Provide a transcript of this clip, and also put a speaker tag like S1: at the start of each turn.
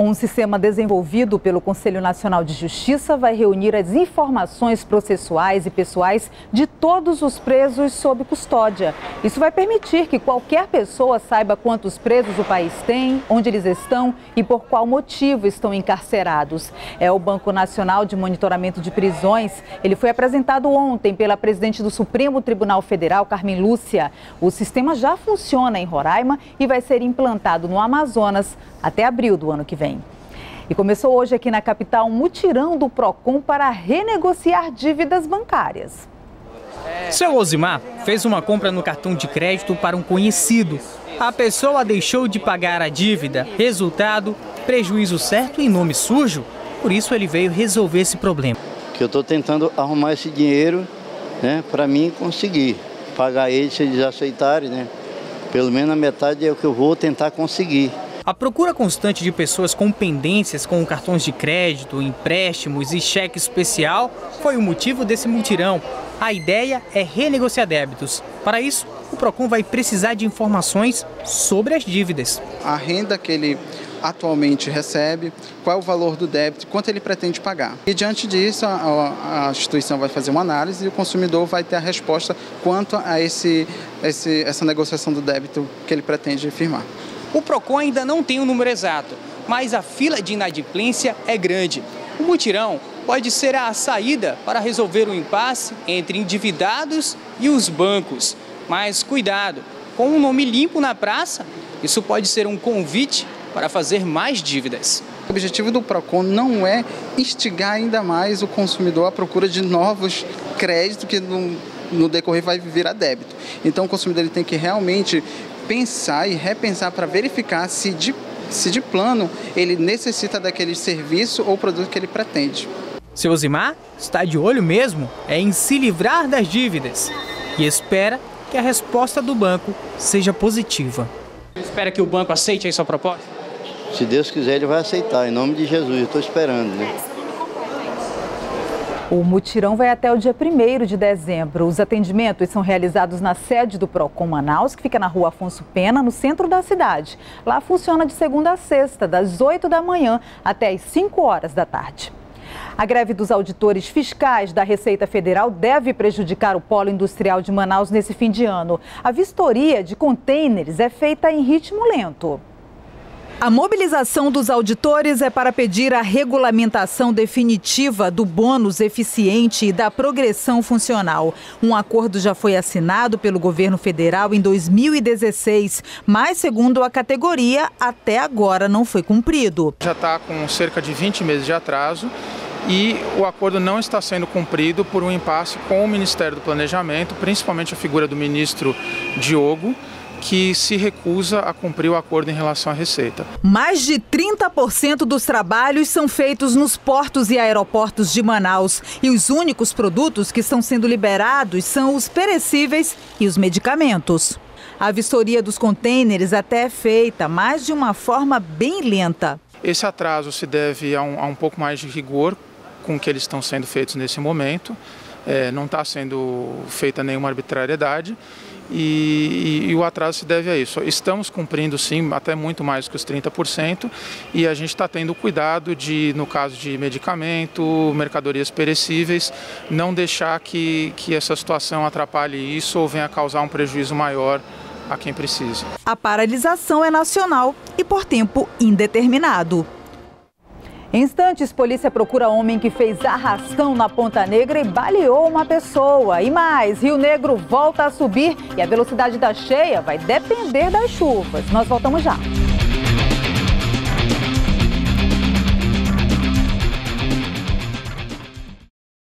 S1: Um sistema desenvolvido pelo Conselho Nacional de Justiça vai reunir as informações processuais e pessoais de todos os presos sob custódia. Isso vai permitir que qualquer pessoa saiba quantos presos o país tem, onde eles estão e por qual motivo estão encarcerados. É o Banco Nacional de Monitoramento de Prisões. Ele foi apresentado ontem pela presidente do Supremo Tribunal Federal, Carmen Lúcia. O sistema já funciona em Roraima e vai ser implantado no Amazonas até abril do ano que vem. E começou hoje aqui na capital um mutirão do PROCON para renegociar dívidas bancárias.
S2: Seu Osimar fez uma compra no cartão de crédito para um conhecido. A pessoa deixou de pagar a dívida. Resultado, prejuízo certo em nome sujo. Por isso ele veio resolver esse problema.
S3: Que eu estou tentando arrumar esse dinheiro né, para mim conseguir pagar eles se eles aceitarem, né? Pelo menos a metade é o que eu vou tentar conseguir.
S2: A procura constante de pessoas com pendências com cartões de crédito, empréstimos e cheque especial foi o motivo desse mutirão. A ideia é renegociar débitos. Para isso, o PROCON vai precisar de informações sobre as dívidas.
S4: A renda que ele atualmente recebe, qual é o valor do débito, quanto ele pretende pagar. E diante disso, a, a, instituição vai fazer uma análise e o consumidor vai ter a resposta quanto a esse, esse, essa negociação do débito que ele pretende firmar.
S2: O PROCON ainda não tem o um número exato, mas a fila de inadimplência é grande. O mutirão pode ser a saída para resolver o impasse entre endividados e os bancos. Mas cuidado, com um nome limpo na praça, isso pode ser um convite para fazer mais dívidas.
S4: O objetivo do PROCON não é instigar ainda mais o consumidor à procura de novos créditos que no, no decorrer vai virar débito. Então o consumidor ele tem que realmente pensar e repensar para verificar se de, se de plano ele necessita daquele serviço ou produto que ele pretende.
S2: Seu Zimar está de olho mesmo é em se livrar das dívidas e espera que a resposta do banco seja positiva. Espera que o banco aceite a sua proposta?
S3: Se Deus quiser, ele vai aceitar. Em nome de Jesus, eu estou esperando. Né?
S1: O mutirão vai até o dia 1 de dezembro. Os atendimentos são realizados na sede do PROCON Manaus, que fica na rua Afonso Pena, no centro da cidade. Lá funciona de segunda a sexta, das 8 da manhã até as 5 horas da tarde. A greve dos auditores fiscais da Receita Federal deve prejudicar o polo industrial de Manaus nesse fim de ano. A vistoria de contêineres é feita em ritmo lento. A mobilização dos auditores é para pedir a regulamentação definitiva do bônus eficiente e da progressão funcional. Um acordo já foi assinado pelo governo federal em 2016, mas, segundo a categoria, até agora não foi cumprido.
S5: Já está com cerca de 20 meses de atraso e o acordo não está sendo cumprido por um impasse com o Ministério do Planejamento, principalmente a figura do ministro Diogo que se recusa a cumprir o acordo em relação à receita.
S1: Mais de 30% dos trabalhos são feitos nos portos e aeroportos de Manaus e os únicos produtos que estão sendo liberados são os perecíveis e os medicamentos. A vistoria dos contêineres até é feita, mas de uma forma bem lenta.
S5: Esse atraso se deve a um, a um pouco mais de rigor com que eles estão sendo feitos nesse momento. É, não está sendo feita nenhuma arbitrariedade e, e, e, o atraso se deve a isso. Estamos cumprindo sim, até muito mais que os 30%, e a gente está tendo cuidado de, no caso de medicamento, mercadorias perecíveis, não deixar que, que essa situação atrapalhe isso ou venha causar um prejuízo maior a quem precisa.
S1: A paralisação é nacional e por tempo indeterminado. Instantes, polícia procura homem que fez arrastão na Ponta Negra e baleou uma pessoa. E mais, Rio Negro volta a subir e a velocidade da cheia vai depender das chuvas. Nós voltamos já.